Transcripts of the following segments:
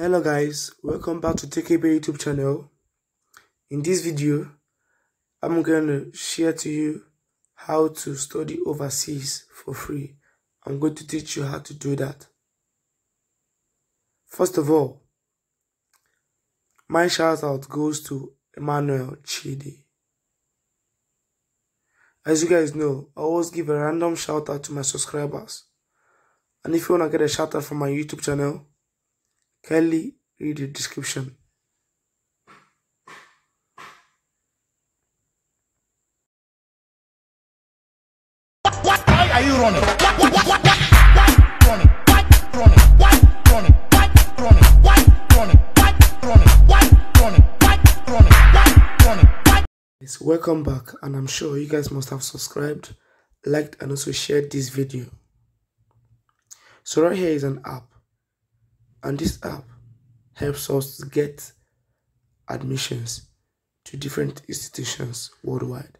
hello guys welcome back to TKB youtube channel. In this video i'm going to share to you how to study overseas for free. I'm going to teach you how to do that. First of all my shout out goes to emmanuel chidi. As you guys know i always give a random shout out to my subscribers. And if you want to get a shout out from my youtube channel Kindly read the description. Why are you running? Why, why, why, why, why running? Why running? Why running? Why running? Why running? Why running? Why running? Why running? Why running? Why Yes, welcome back and I'm sure you guys must have subscribed, liked and also shared this video. So right here is an app and this app helps us get admissions to different institutions worldwide.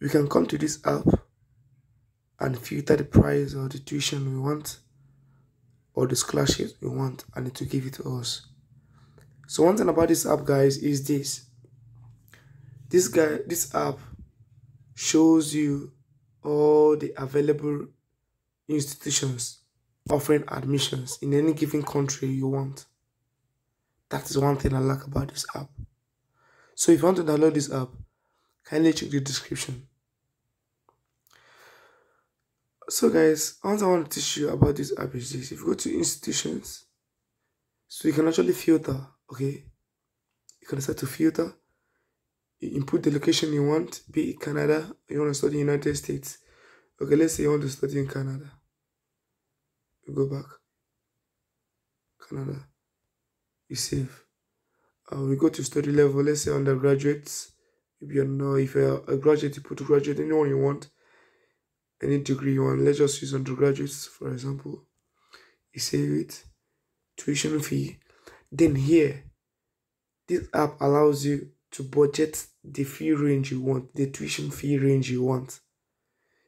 We can come to this app and filter the price or the tuition we want or the scholarship we want and it will give it to us. So one thing about this app guys is this. This guy this app shows you all the available institutions offering admissions in any given country you want. That is one thing I like about this app. So if you want to download this app, kindly check the description. So guys, thing I want to teach you about this app is this. If you go to institutions, so you can actually filter, okay? You can start to filter. You input the location you want, be it Canada, you want to study United States. Okay, let's say you want to study in Canada you go back. Canada. You save. Uh, we go to study level. Let's say undergraduates. If you're not if you're a graduate you put graduate anyone you want any degree you want. Let's just use undergraduates for example. You save it. Tuition fee. Then here this app allows you to budget the fee range you want the tuition fee range you want.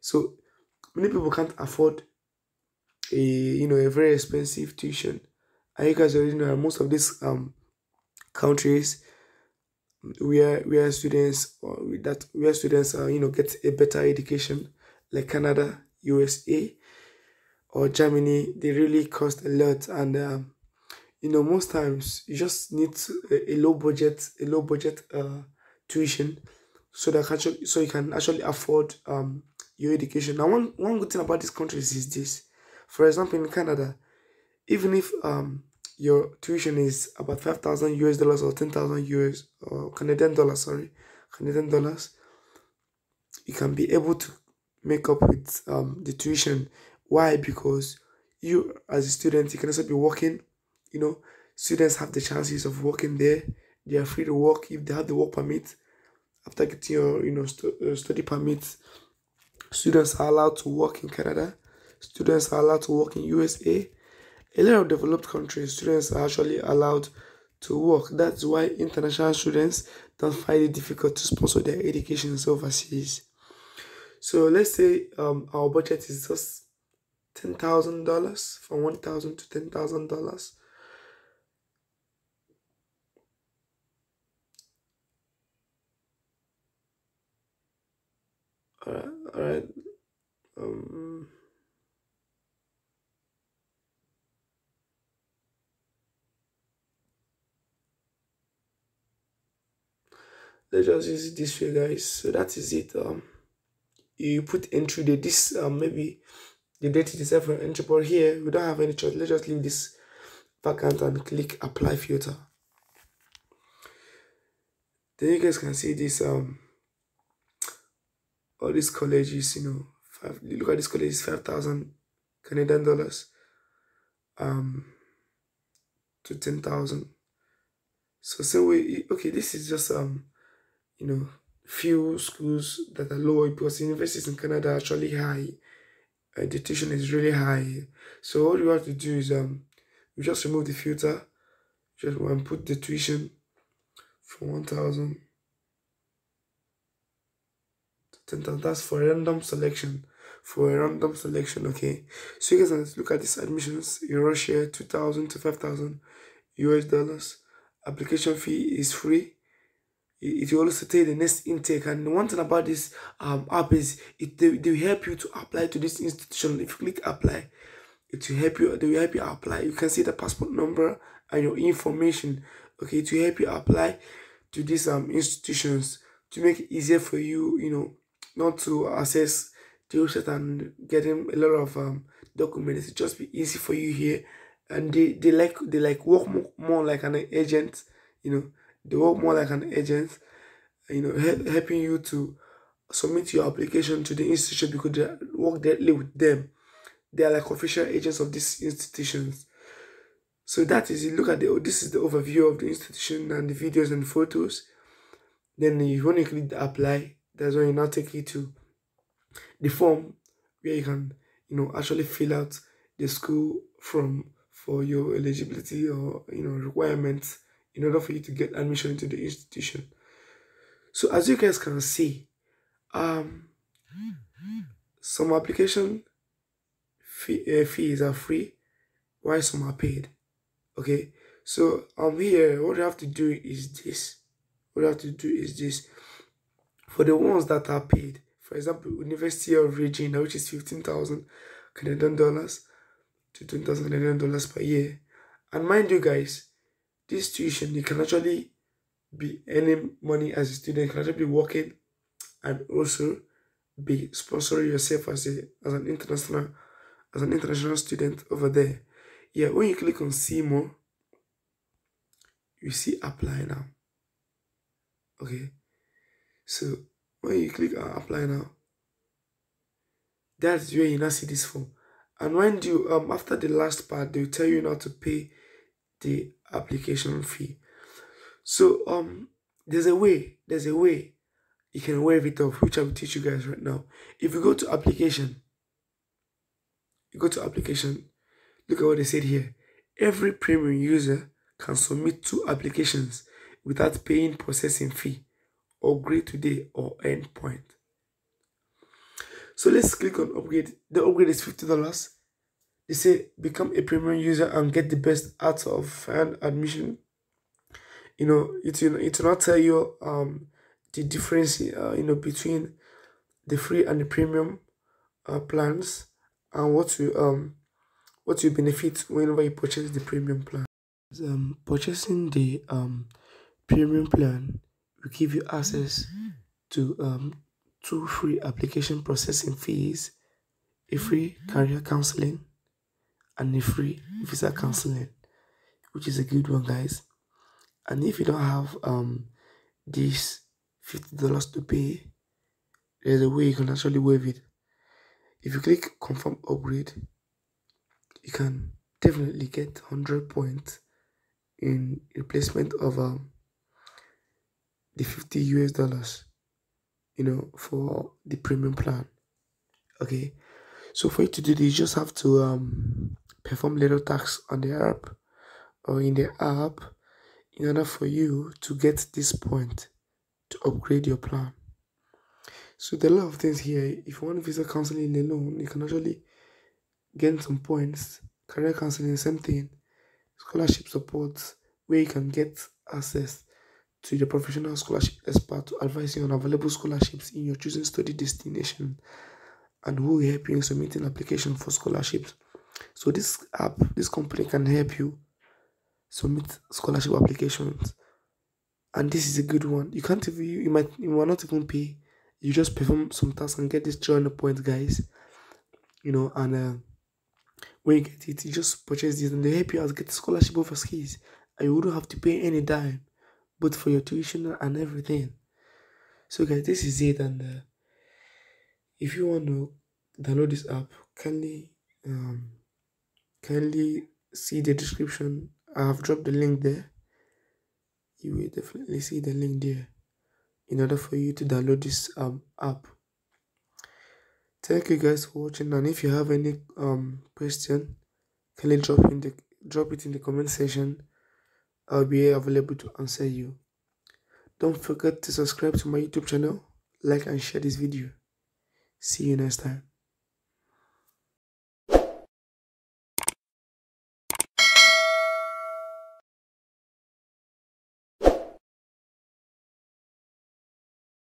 So many people can't afford a you know a very expensive tuition. And you guys already know most of these um countries where where students or that where students uh, you know get a better education like canada usa or germany they really cost a lot. And um, you know most times you just need a, a low budget a low budget uh, tuition so that actually so you can actually afford um your education. Now one one good thing about these countries is this for example, in Canada, even if um your tuition is about five thousand US dollars or ten thousand US or Canadian dollars, sorry, Canadian dollars, you can be able to make up with um the tuition. Why? Because you as a student, you can also be working. You know, students have the chances of working there. They are free to work if they have the work permit. After getting your you know uh, study permit, students are allowed to work in Canada students are allowed to work in USA. A lot of developed countries, students are actually allowed to work. That's why international students don't find it difficult to sponsor their educations overseas. So let's say um, our budget is just ten thousand dollars, from one thousand to ten thousand dollars. All right, all right. Um, let's just use it this way guys. So that is it. Um you put entry date this um maybe the date is for entry but here we don't have any choice. Let's just leave this vacant and click apply filter. Then you guys can see this um all these colleges you know five look at this college is five thousand canadian dollars um to ten thousand. So same way okay this is just um you know, few schools that are lower because universities in Canada are actually high. Tuition is really high. So all you have to do is um, you just remove the filter, just and put the tuition from one thousand to ten thousand. That's for random selection for a random selection. Okay, so you guys can look at these admissions in Russia, two thousand to five thousand US dollars. Application fee is free. It will also tell the next intake. And one thing about this um, app is it they, they will help you to apply to this institution. If you click apply, it will help you. They will help you apply. You can see the passport number and your information. Okay, to help you apply to these um institutions to make it easier for you. You know, not to access the website and getting a lot of um documents. It just be easy for you here and they, they like they like work more, more like an agent you know they work more like an agent you know help, helping you to submit your application to the institution because they work directly with them. They are like official agents of these institutions. So that is you look at the oh, this is the overview of the institution and the videos and photos. Then you want to click the apply that's when you now take you to the form where you can you know actually fill out the school from for your eligibility or you know requirements in order for you to get admission into the institution. So as you guys can see, um, some application fee, uh, fees are free, while some are paid. Okay, so um here what you have to do is this. What you have to do is this. For the ones that are paid, for example, University of Regina, which is fifteen thousand Canadian dollars, to $2,900 per year. And mind you guys, this tuition, you can actually be earning money as a student, you can actually be working and also be sponsoring yourself as a as an international as an international student over there. Yeah, when you click on see more, you see apply now. Okay. So when you click on apply now, that's where you now see this form. And when you, um, after the last part, they'll tell you not to pay the application fee. So um, there's a way. There's a way you can waive it off, which I will teach you guys right now. If you go to application, you go to application. Look at what they said here. Every premium user can submit two applications without paying processing fee. Upgrade today or end point. So let's click on upgrade. The upgrade is $50. They say become a premium user and get the best out of fan admission. You know, it will, it will not tell you um the difference uh, you know between the free and the premium uh, plans and what you um what you benefit whenever you purchase the premium plan. Um, purchasing the um premium plan will give you access to um two free application processing fees, a free career counseling, and a free visa counseling, which is a good one, guys. And if you don't have um this fifty dollars to pay, there's a way you can actually waive it. If you click confirm upgrade, you can definitely get hundred points in replacement of um the 50 US dollars you know, for the premium plan. Okay, so for you to do this, you just have to um, perform little tasks on the app or in the app in order for you to get this point to upgrade your plan. So there are a lot of things here. If you want visa counseling alone, you can actually gain some points. Career counseling, same thing. Scholarship support, where you can get access to the professional scholarship expert to advise you on available scholarships in your chosen study destination and who will help you in submitting application for scholarships. So this app, this company can help you submit scholarship applications. And this is a good one. You can't even you might you might not even pay. You just perform some tasks and get this journal point, guys. You know, and uh, when you get it, you just purchase this and they help you out get the scholarship overseas. And you wouldn't have to pay any dime but for your tuition and everything. So guys, this is it and uh, if you want to download this app, kindly um kindly see the description. I have dropped the link there. You will definitely see the link there in order for you to download this um app. Thank you guys for watching and if you have any um question, kindly drop in the drop it in the comment section I'll be available to answer you. Don't forget to subscribe to my YouTube channel, like and share this video. See you next time.